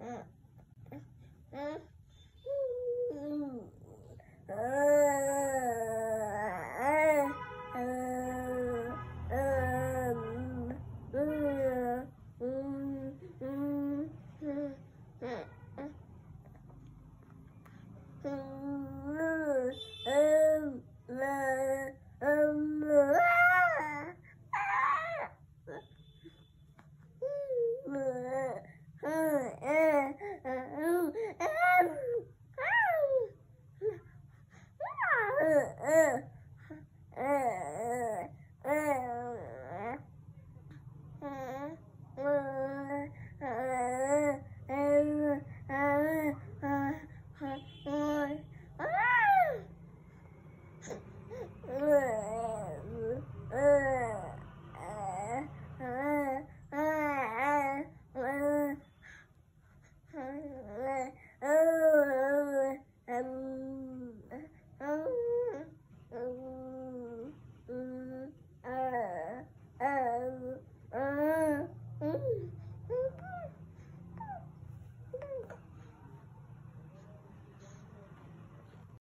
Uh, Uh.